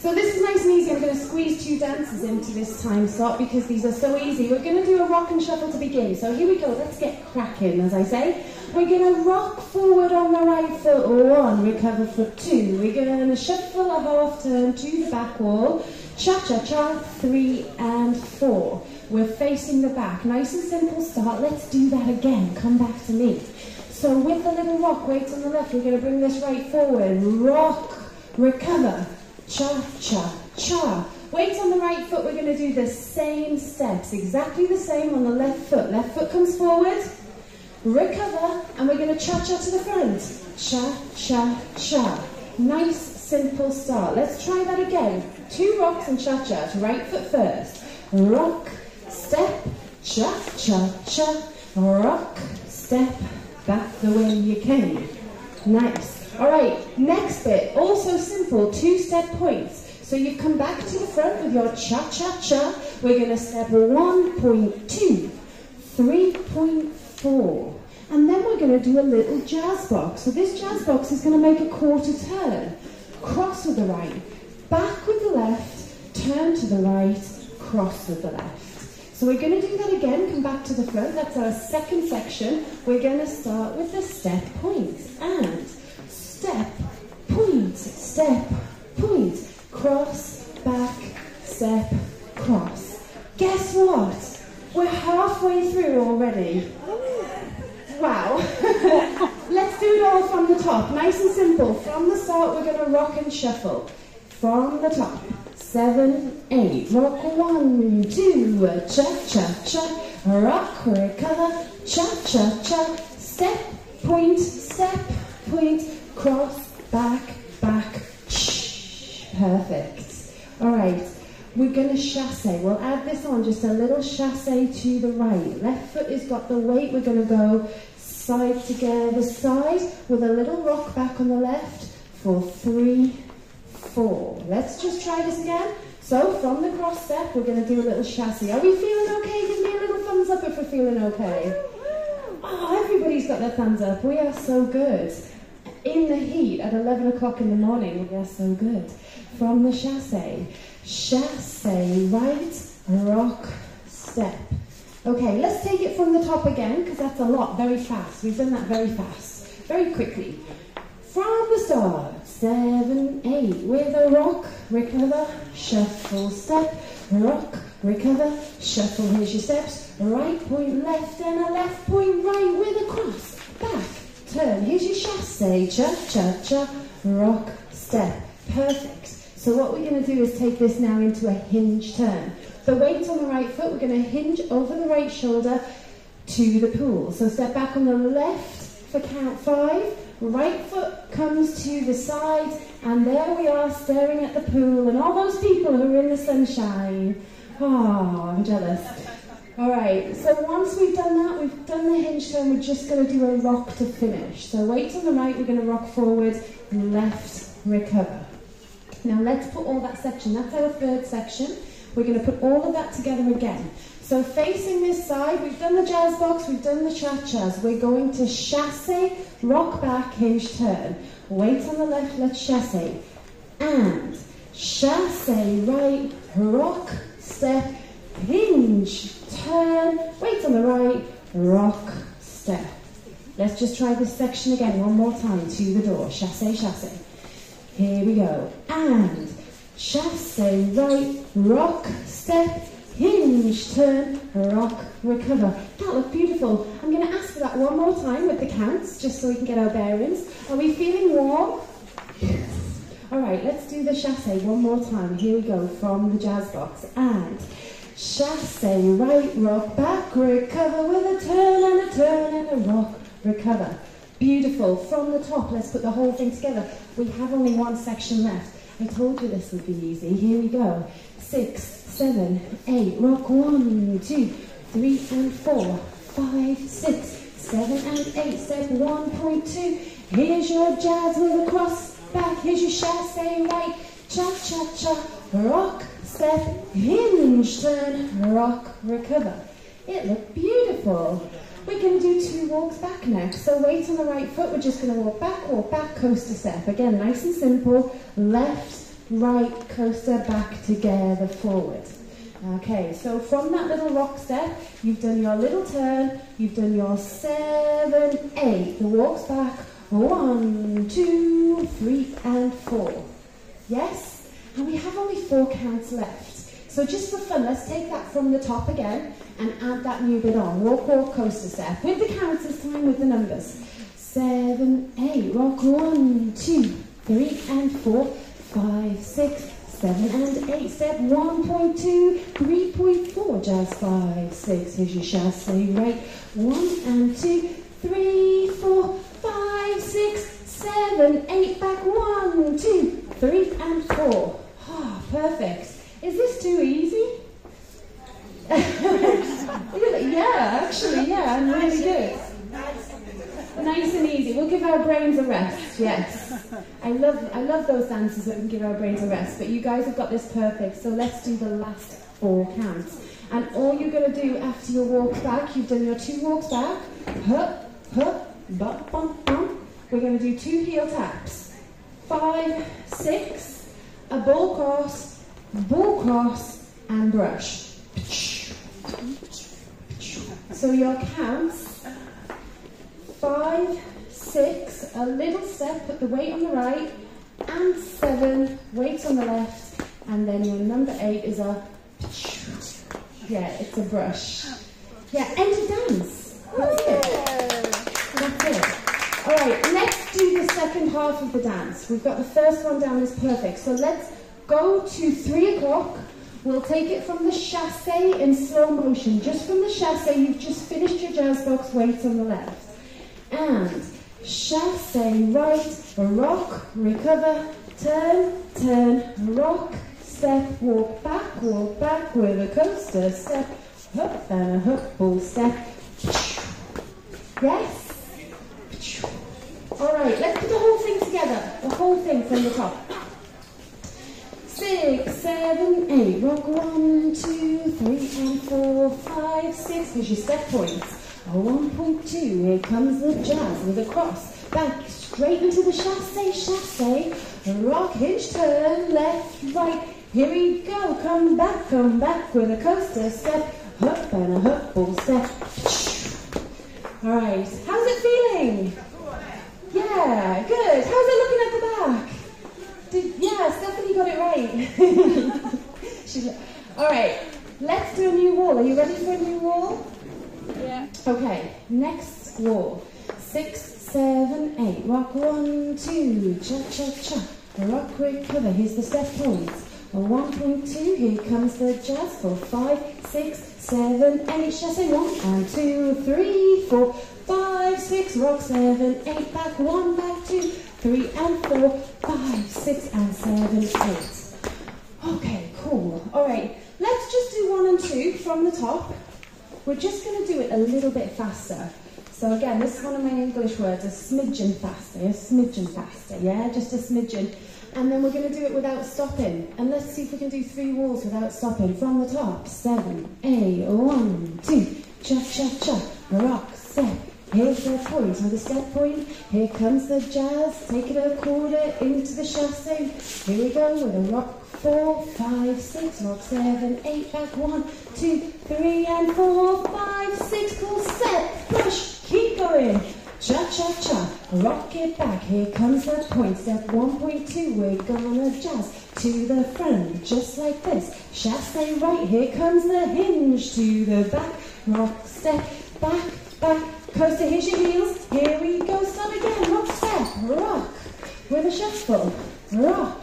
So this is nice and easy. I'm going to squeeze two dances into this time slot because these are so easy. We're going to do a rock and shuffle to begin. So here we go. Let's get cracking, as I say. We're going to rock forward on the right foot, one, recover foot two. We're going to shuffle a half turn to the back wall. Cha-cha-cha, three and four. We're facing the back. Nice and simple start. Let's do that again. Come back to me. So with the little rock, weight on the left, we're going to bring this right forward. Rock, recover, cha-cha-cha. Weight on the right foot, we're going to do the same steps. Exactly the same on the left foot. Left foot comes forward, recover, and we're going to cha-cha to the front. Cha-cha-cha. Nice, simple start. Let's try that again. Two rocks and cha-cha. Right foot first. Rock, step, cha-cha-cha. Rock, step, back the way you came. Nice. All right, next bit, also simple, two-step points. So you've come back to the front with your cha-cha-cha. We're going to step 1.2, 3.4. And then we're going to do a little jazz box. So this jazz box is going to make a quarter turn. Cross with the right, back with the left, turn to the right, cross with the left. So we're going to do that again, come back to the front. That's our second section. We're going to start with the step points. And step, point, step, point. Cross, back, step, cross. Guess what? We're halfway through already. Wow. Let's do it all from the top. Nice and simple. From the start, we're going to rock and shuffle. From the top seven, eight. Rock one, two, cha cha cha. Rock, recover, cha cha cha. Step, point, step, point, cross, back, back. Shh. Perfect. All right. We're going to chasse. We'll add this on, just a little chasse to the right. Left foot has got the weight. We're going to go side together, side, with a little rock back on the left for three, four. Let's just try this again. So from the cross step, we're going to do a little chasse. Are we feeling okay? Give me a little thumbs up if we're feeling okay. Oh, everybody's got their thumbs up. We are so good. In the heat at 11 o'clock in the morning, we are so good. From the chasse. Chasse, right, rock, step. Okay, let's take it from the top again, because that's a lot, very fast. We've done that very fast, very quickly. From the start, seven, eight, with a rock, recover, shuffle, step, rock, recover, shuffle, here's your steps, right point left and a left point right with a cross, back, turn, here's chasse, cha, cha, cha, rock, step, perfect. So what we're going to do is take this now into a hinge turn. The weight on the right foot, we're going to hinge over the right shoulder to the pool. So step back on the left for count five, Right foot comes to the side, and there we are staring at the pool and all those people who are in the sunshine. Oh, I'm jealous. All right, so once we've done that, we've done the hinge turn, we're just going to do a rock to finish. So weight on the right, we're going to rock forward, left, recover. Now let's put all that section, that's our third section. We're going to put all of that together again. So facing this side, we've done the jazz box, we've done the cha-chas. We're going to chasse, rock back, hinge, turn. Weight on the left, let's chasse. And chasse, right, rock, step, hinge, turn, weight on the right, rock, step. Let's just try this section again one more time to the door. Chasse, chasse. Here we go. And chasse, right, rock, step, hinge, turn, rock, recover. That looked beautiful. I'm going to ask for that one more time with the counts, just so we can get our bearings. Are we feeling warm? Yes. All right, let's do the chasse one more time. Here we go from the jazz box. And chasse, right, rock, back, recover with a turn and a turn and a rock, recover. Beautiful. From the top, let's put the whole thing together. We have only one section left. I told you this would be easy. Here we go. Six, seven, eight, rock one, two, three and four, five, six, seven and eight, step one point two. Here's your jazz with a cross back, here's your chasse right, cha cha cha, rock, step, hinge, turn, rock, recover. It looked beautiful. We're going to do two walks back next. So weight on the right foot, we're just going to walk back, walk back, coaster step. Again, nice and simple. Left, right, coaster, back, together, forward. Okay, so from that little rock step, you've done your little turn, you've done your seven, eight. The walks back, one, two, three, and four. Yes? And we have only four counts left. So just for fun, let's take that from the top again and add that new bit on. Walk, walk, coaster step. With the counts this time with the numbers. Seven, eight. Rock one, two, three, and four, five, six, seven, and eight. Step 1.2, 3.4. Jazz five, six. Here's your chasse right. One and two, three, four, five, six, seven, eight. Back one, two, three, and four. Ah, perfect. Is this too easy? yeah, actually, yeah, I'm really good. Nice and easy. We'll give our brains a rest. Yes, I love I love those dances that can give our brains a rest. But you guys have got this perfect. So let's do the last four counts. And all you're going to do after your walk back, you've done your two walks back. Hup, hup, bump, bump, bump. We're going to do two heel taps. Five, six, a ball cross, ball cross and brush. So your counts, five, six, a little step, put the weight on the right, and seven, weight on the left, and then your number eight is a, yeah, it's a brush. Yeah, of dance. That's it. That's it. All right, let's do the second half of the dance. We've got the first one down is perfect. So let's Go to three o'clock. We'll take it from the chasse in slow motion. Just from the chasse, you've just finished your jazz box weights on the left. And chasse right, rock, recover, turn, turn, rock, step, walk back, walk back with a coaster, step, hook, and a hook, ball step. Yes? All right, let's put the whole thing together. The whole thing from the top six, seven, eight. Rock one, two, three, and four, five, six. There's your step points. A 1.2, here comes the jazz with a cross. Back straight into the chasse, chasse. Rock, hinge, turn, left, right. Here we go. Come back, come back with a coaster step. Hop and a hop ball step. All right. How's it feeling? Yeah, good. How's it looking at the back? Did, yeah, Stephanie got it right. She's like, all right, let's do a new wall. Are you ready for a new wall? Yeah. Okay, next wall. Six, seven, eight. Rock one, two, cha cha cha. Rock recover. Here's the step points. A 1.2, here comes the jazz for five, six, seven, eight. Shall I say one and two, three, four, five, six, rock seven, eight, back one, back two, three and four, five, six and seven, eight. Okay, cool. All right, let's just do one and two from the top. We're just going to do it a little bit faster. So again, this is one of my English words, a smidgen faster, a smidgen faster, yeah, just a smidgen. And then we're going to do it without stopping. And let's see if we can do three walls without stopping. From the top, seven, eight, one, two, cha cha cha, rock, step, Here's the point, so the step point, here comes the jazz, take it a quarter into the chasse. Here we go with a rock, four, five, six, rock, seven, eight, back, one, two, three, and four, five, six, full step, push, keep going. Cha-cha-cha, rock it back, here comes that point, step 1.2, we're gonna jazz to the front, just like this. Chasse right, here comes the hinge to the back, rock, step, back, back, Coaster, here's your heels. Here we go. Start again. Rock step. Rock. With a shuffle. Rock.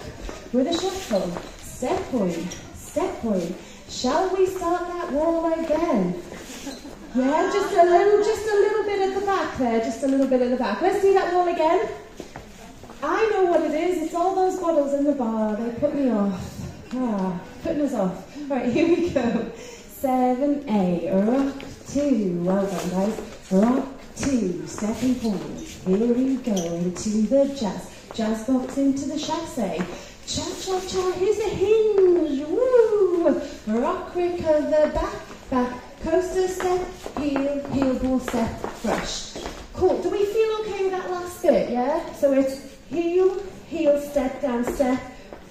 With a shuffle. Step point. Step point. Shall we start that wall again? Yeah, just a little, just a little bit at the back there. Just a little bit at the back. Let's do that wall again. I know what it is. It's all those bottles in the bar. They put me off. Ah, putting us off. Right, here we go. Seven, eight, rock, two. Well done, guys. Rock, two, stepping forward. Here we go into the jazz. Jazz box into the chasse. Cha cha cha, here's a hinge. Woo! Rock, recover, back, back. Coaster step, heel, heel ball step, brush. Cool. Do we feel okay with that last bit? Yeah? So it's heel, heel, step, down, step,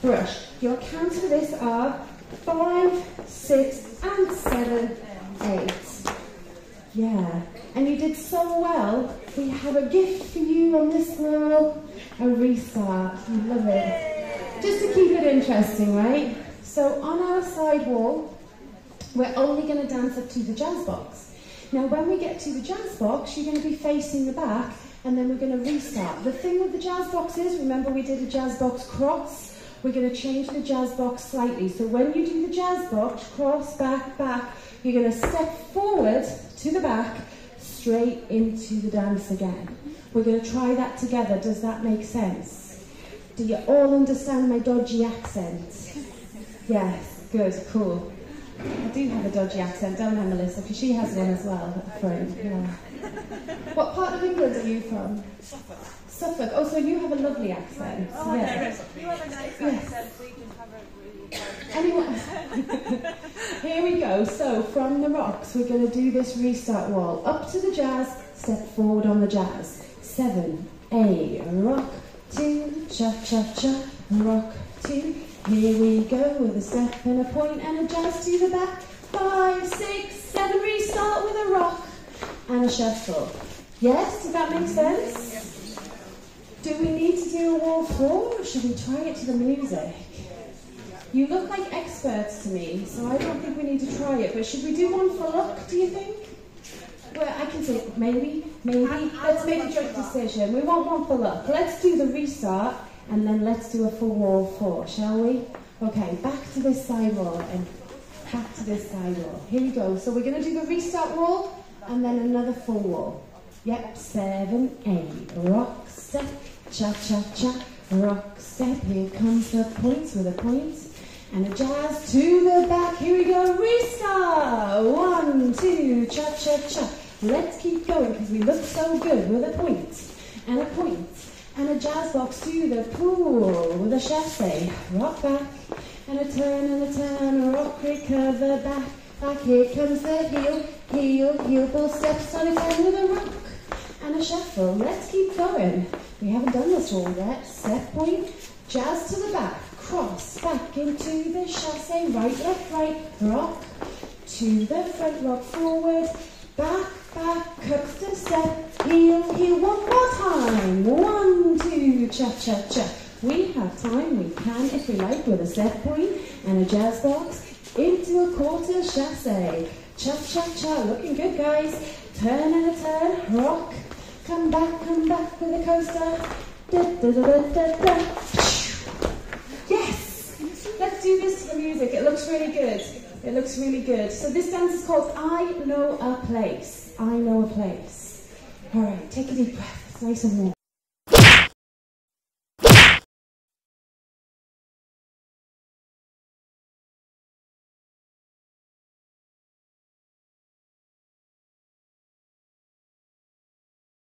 brush. Your counts for this are five, six, and seven, eight. Yeah, and you did so well. We have a gift for you on this wall, a restart. You love it. Just to keep it interesting, right? So on our side wall, we're only going to dance up to the jazz box. Now when we get to the jazz box, you're going to be facing the back and then we're going to restart. The thing with the jazz box is, remember we did a jazz box cross? We're going to change the jazz box slightly. So when you do the jazz box, cross, back, back, you're going to step forward to the back, straight into the dance again. We're going to try that together. Does that make sense? Do you all understand my dodgy accent? Yes, good, cool. I do have a dodgy accent, don't I, Melissa? Because she has one as well, a friend. Yeah. What part of England are you from? Suffolk. Suffolk. Oh, so you have a lovely accent. Oh, yeah. You have a nice Yes. accent, we can have a really hard Anyone? Here we go. So from the rocks, we're going to do this restart wall. Up to the jazz, step forward on the jazz. Seven, A, rock, two, cha cha cha, rock, two. Here we go with a step and a point and a jazz to the back. Five, six, seven, restart with a rock and a shuffle. Yes, does that make sense? Do we need to do a wall four or should we try it to the music? You look like experts to me, so I don't think we need to try it. But should we do one for luck, do you think? Well, I can say maybe, maybe. Let's make a joint decision. We want one for luck. Let's do the restart and then let's do a full wall four, shall we? Okay, back to this side wall and back to this side wall. Here we go. So we're going to do the restart wall and then another full wall. Yep, seven, eight. Rock, step, cha cha cha. Rock, step. Here comes the points with a point. And a jazz to the back. Here we go. Restart. One, two, cha cha cha. Let's keep going because we look so good with a point and a point and a jazz box to the pool with a chassé. Rock back and a turn and a turn. Rock, recover back. Back here comes the heel, heel, heel, full steps on a turn with a rock and a shuffle. Let's keep going. We haven't done this all yet. Step point, jazz to the back, cross, back into the chassé, right, left, right, rock, to the front, rock forward, back, back, up to step, heel, heel, one more time. One, two, cha, cha, cha. We have time, we can if we like, with a step point and a jazz box into a quarter chassé. Cha, cha, cha, looking good guys. Turn and a turn, rock, come back, come back with a coaster. Da, da, da, da, da, da. Yes! Let's do this to the music. It looks really good. It looks really good. So this dance is called I Know a Place. I Know a Place. All right, take a deep breath. It's nice and warm.